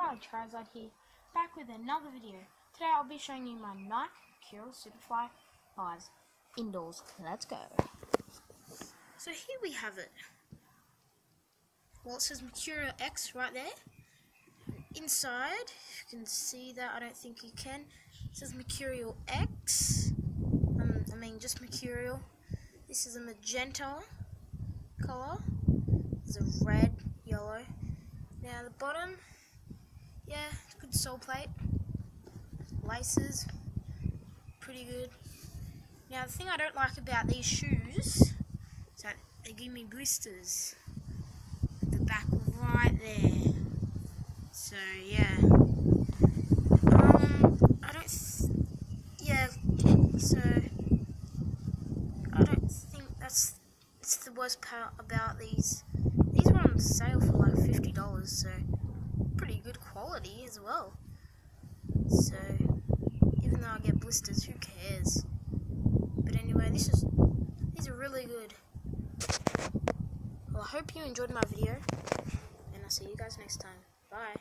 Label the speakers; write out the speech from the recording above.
Speaker 1: Riley Charizard here, back with another video. Today I'll be showing you my Nike Mercurial Superfly 5s indoors. Let's go. So here we have it. Well, it says Mercurial X right there. Inside, you can see that, I don't think you can. It says Mercurial X. Um, I mean, just Mercurial. This is a magenta color. There's a red, yellow. Now the bottom, good sole plate. Laces, pretty good. Now the thing I don't like about these shoes is that they give me blisters. The back right there. So yeah. Um, I don't. Yeah. So I don't think that's it's the worst part about these. These were on sale for like fifty dollars, so pretty good quality as well. So even though I get blisters, who cares? But anyway, this is these are really good. Well, I hope you enjoyed my video, and I'll see you guys next time. Bye.